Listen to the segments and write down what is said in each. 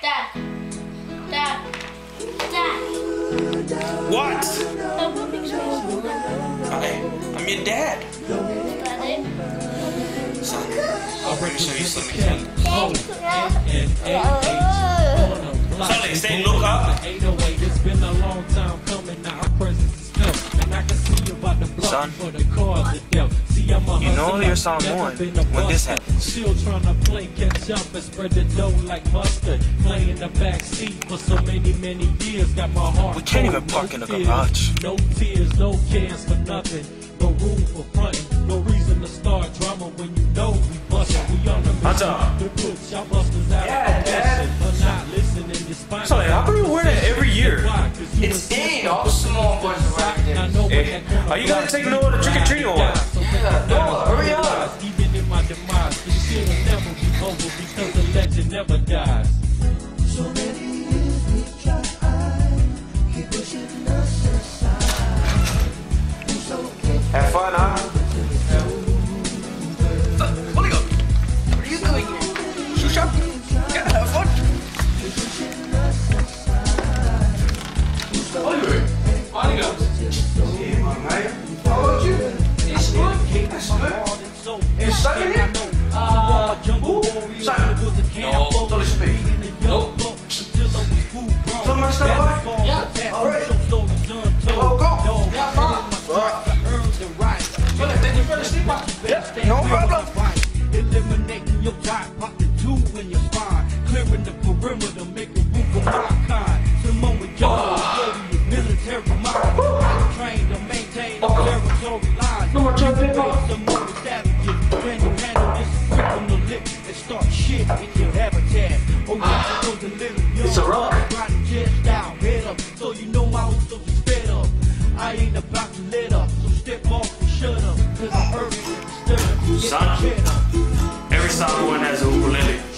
Dad. Dad. Dad. What? No, what makes me I, I'm your dad. Son, I'll bring show you some examples. Sully, say look up. it's been a long time coming. Now our presence is felt. And I can see you about to block Son, You know you're Psalm one when this happens. Still trying to play catch up and spread the dough like mustard. Play in the back seat for so many, many years. Got my heart. We can't even park in the garage. No tears, no cares for nothing. No room for fronting. No reason to start drama when you know we bustin'. We on the mission to put y'all busters out Yeah, of Dad. commission. But not listening, you spine Sully, how come you wear that every year? It's in. All the small boys are right there. Hey, are you gonna take Noah to trick or treat or what? Yeah, because legend never dies. So many years we tried, keep pushing us aside. So Have fun, huh? No problem. Eliminating your top, up. Every sophomore has a ukulele.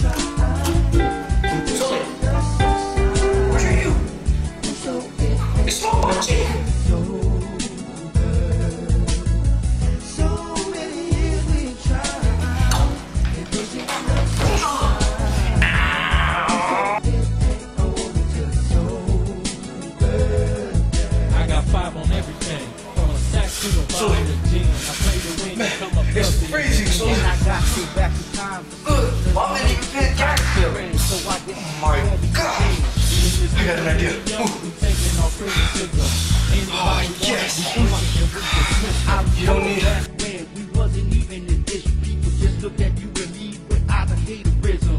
I got an idea. Ooh. Oh, yes. You don't need- me.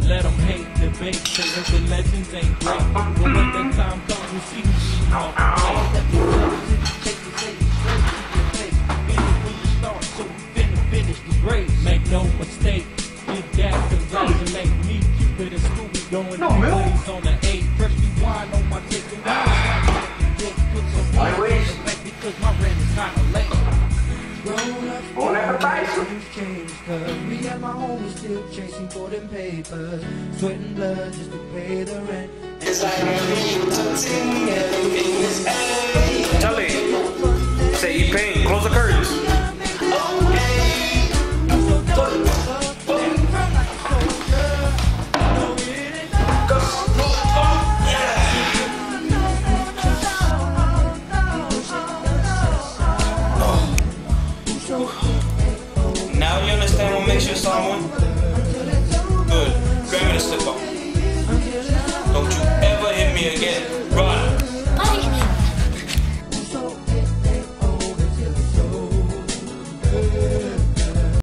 Let them hate, the legends ain't great. But when the time comes, we see who's on All that we love is to take the say straight to your face. Finish when you start, Grown up, Bon appetizer. things changed, cause me and my homies still chasing for them papers. Sweating blood just to pay the rent. it's like Charlie, gonna make sure someone good. Grab me the slipper. Don't you ever hit me again.